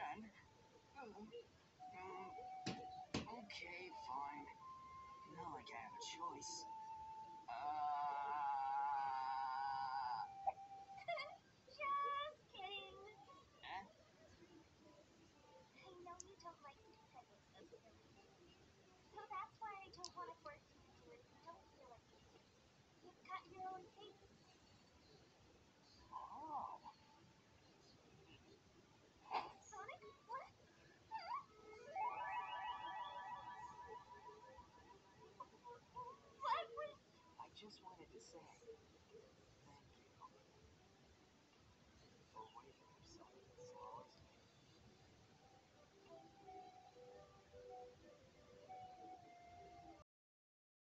done. Um, okay, fine. Now I can have a choice. decide